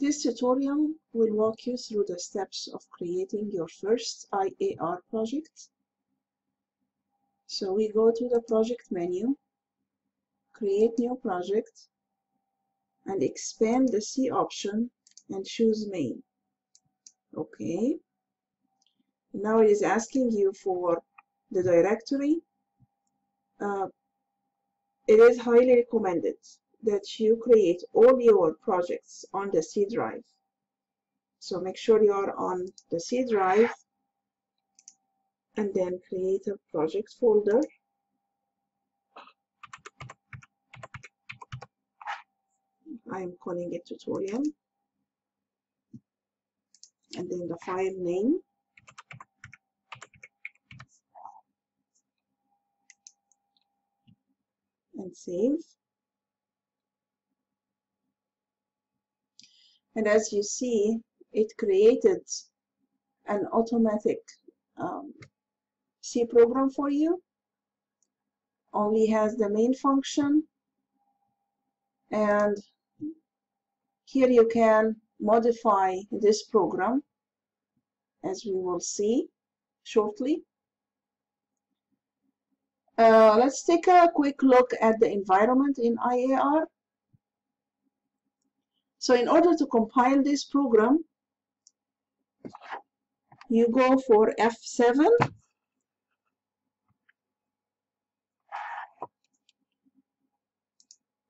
This tutorial will walk you through the steps of creating your first IAR project. So we go to the project menu, create new project, and expand the C option and choose main. Okay. Now it is asking you for the directory. Uh, it is highly recommended that you create all your projects on the C drive. So make sure you are on the C drive and then create a project folder. I'm calling it tutorial. And then the file name. And save. And as you see, it created an automatic um, C program for you. Only has the main function. And here you can modify this program, as we will see shortly. Uh, let's take a quick look at the environment in IAR. So in order to compile this program, you go for F7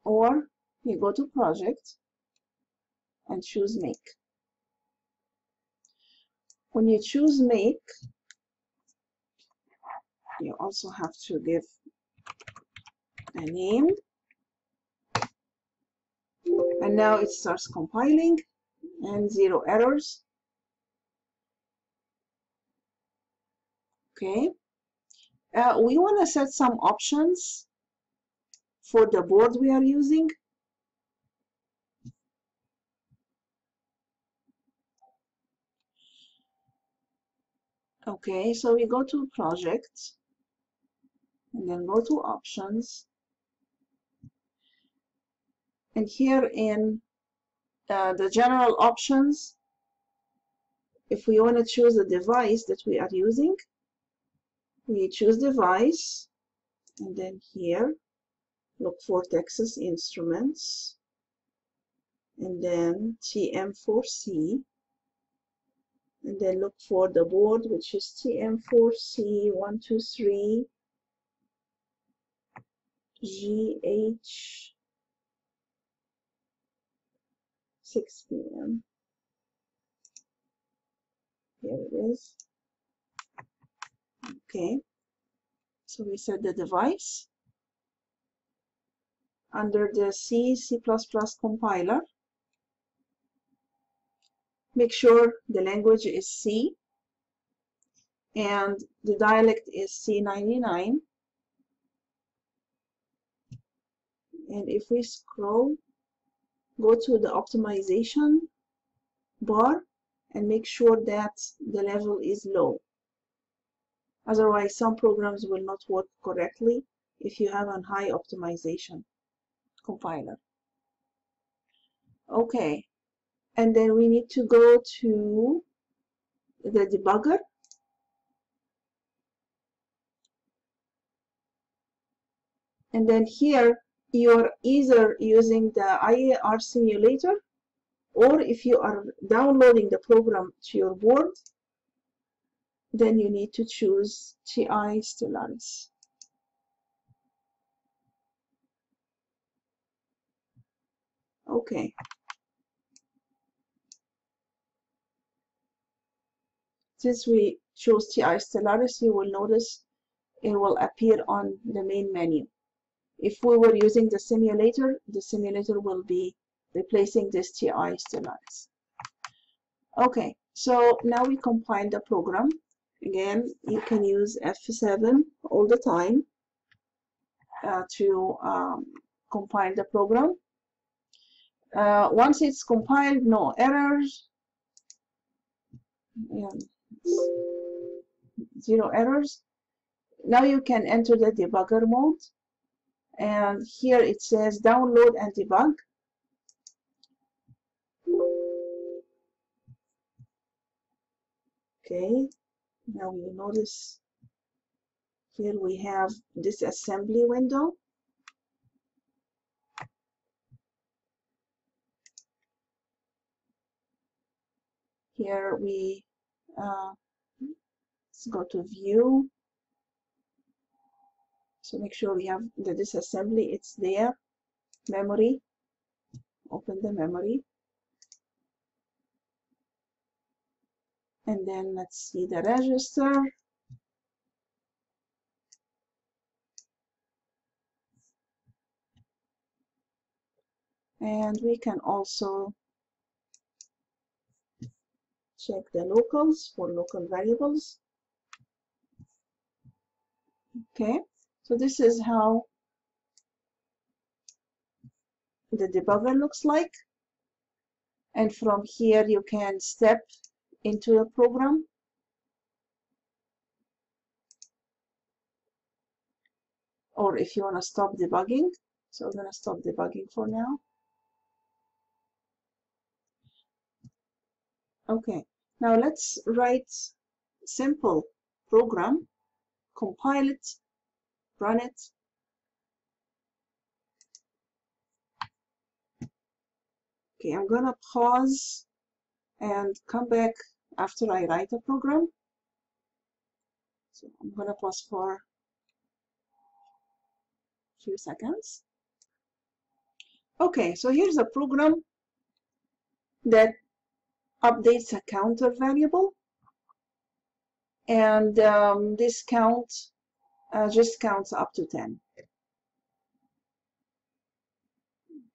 or you go to project and choose make. When you choose make, you also have to give a name and now it starts compiling and zero errors. Okay. Uh, we want to set some options for the board we are using. Okay so we go to project and then go to options and here in uh, the general options if we want to choose the device that we are using we choose device and then here look for Texas Instruments and then TM4C and then look for the board which is TM4C123 6 p.m. Here it is. Okay, so we set the device under the C, C++ compiler. Make sure the language is C and the dialect is C99. And if we scroll go to the optimization bar and make sure that the level is low. Otherwise, some programs will not work correctly if you have a high optimization compiler. Okay, and then we need to go to the debugger. And then here you're either using the IAR simulator or if you are downloading the program to your board, then you need to choose TI Stellaris. Okay. Since we chose TI Stellaris, you will notice it will appear on the main menu. If we were using the simulator, the simulator will be replacing this TI Stellaris. Okay, so now we compile the program. Again, you can use F7 all the time uh, to um, compile the program. Uh, once it's compiled, no errors. Yeah. Zero errors. Now you can enter the debugger mode and here it says download and debug okay now you notice here we have disassembly window. Here we uh, let's go to view. So make sure we have the disassembly, it's there. Memory, open the memory. And then let's see the register. And we can also check the locals for local variables. Okay, so this is how the debugger looks like. And from here you can step into the program. Or if you want to stop debugging. So I'm going to stop debugging for now. Okay, now let's write simple program, compile it, run it. Okay, I'm gonna pause and come back after I write a program. So I'm gonna pause for a few seconds. Okay, so here's a program that updates a counter variable and um, this count uh, just counts up to 10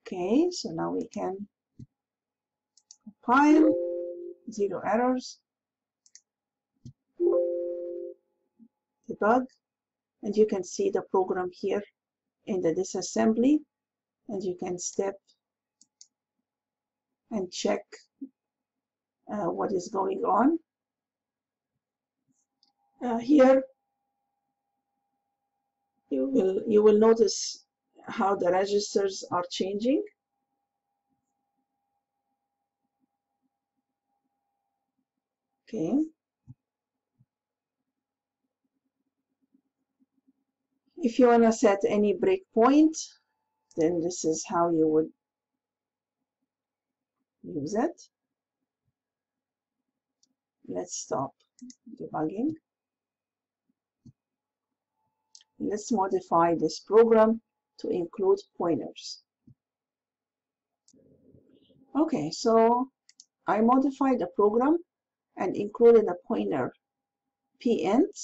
okay so now we can compile zero errors. Debug. And you can see the program here in the disassembly. And you can step and check uh, what is going on. Uh, here you will you will notice how the registers are changing. Okay. If you want to set any breakpoint, then this is how you would use it. Let's stop debugging. Let's modify this program to include pointers. Okay, so I modified the program and included a pointer pint,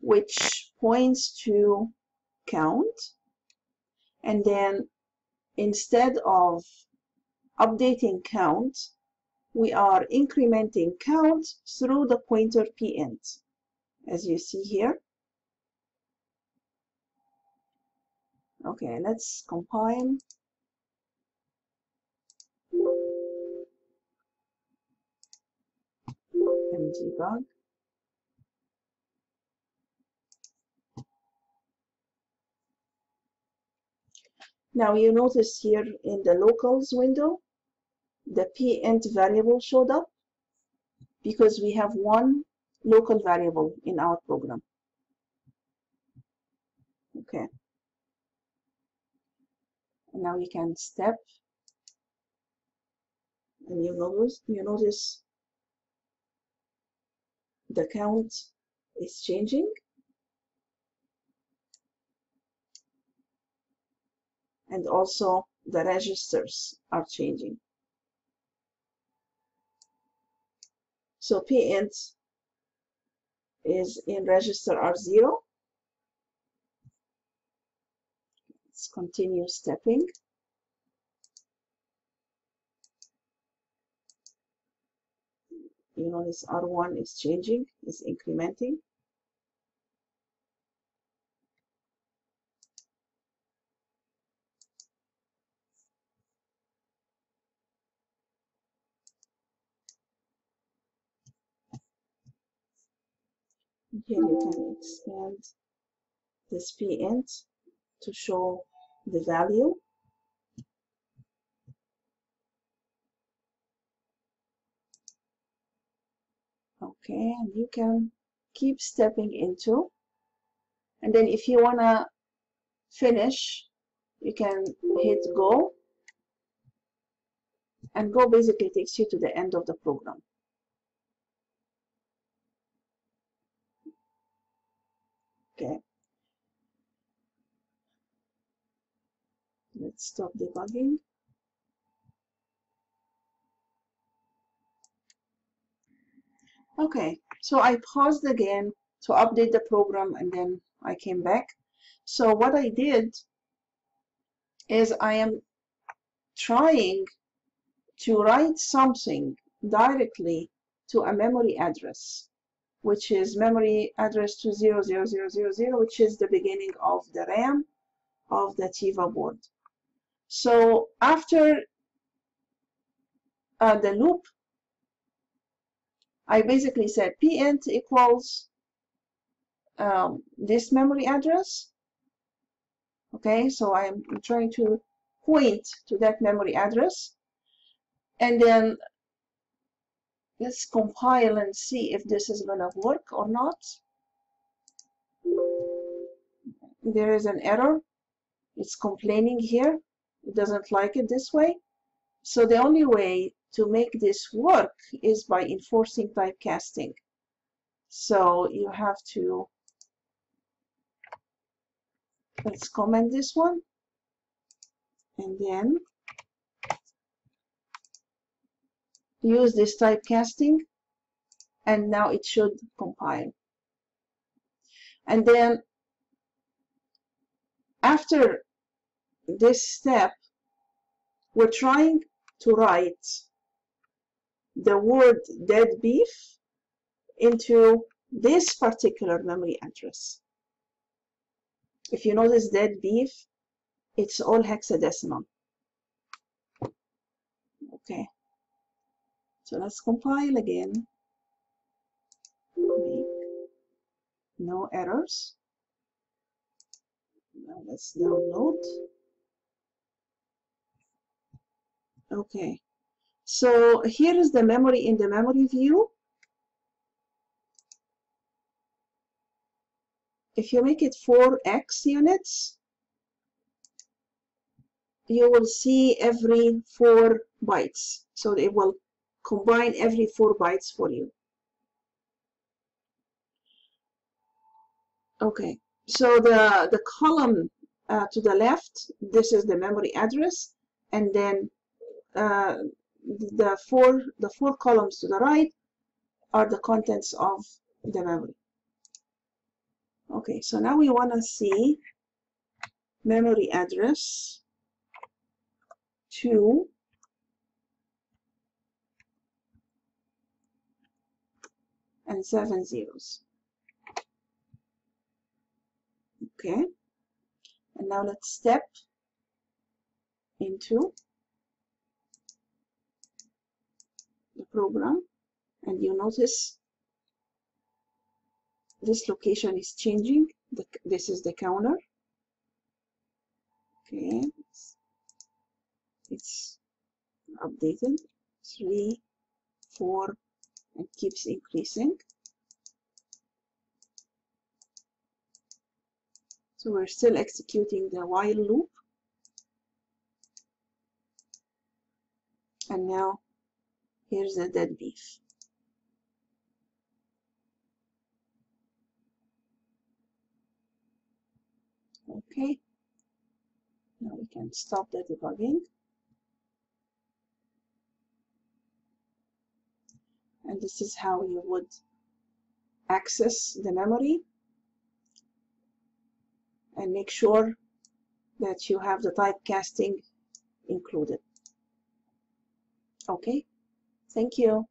which points to count. And then instead of updating count, we are incrementing count through the pointer pint, as you see here. Okay, let's compile. And debug. Now you notice here in the locals window, the pint variable showed up because we have one local variable in our program. Okay. And now you can step. And you notice you notice the count is changing. And also the registers are changing. So pint is in register R0. Let's continue stepping. You notice R1 is changing, is incrementing. Here you can expand this pint to show the value. okay and you can keep stepping into. And then if you want to finish you can hit go. And go basically takes you to the end of the program. Okay let's stop debugging. Okay so I paused again to update the program and then I came back. So what I did is I am trying to write something directly to a memory address which is memory address to 00000 which is the beginning of the RAM of the TIVA board so after uh, the loop I basically said pint equals um, this memory address. Okay so I'm trying to point to that memory address. And then let's compile and see if this is gonna work or not. There is an error. It's complaining here it doesn't like it this way. So the only way to make this work is by enforcing typecasting. So you have to let's comment this one. And then use this typecasting and now it should compile. And then after this step we're trying to write the word dead beef into this particular memory address. If you notice dead beef it's all hexadecimal. Okay. So let's compile again. Make no errors. Now let's download okay. So here is the memory in the memory view. If you make it 4x units you will see every four bytes. So it will combine every four bytes for you. Okay. So the the column uh, to the left this is the memory address and then uh, the four the four columns to the right are the contents of the memory. Okay so now we want to see memory address 2 and seven zeros. Okay and now let's step into the program and you notice this location is changing. The, this is the counter. Okay. It's, it's updated. Three four and keeps increasing. So we're still executing the while loop. And now here's the dead beef. Okay. Now we can stop the debugging. And this is how you would access the memory. And make sure that you have the typecasting included. Okay thank you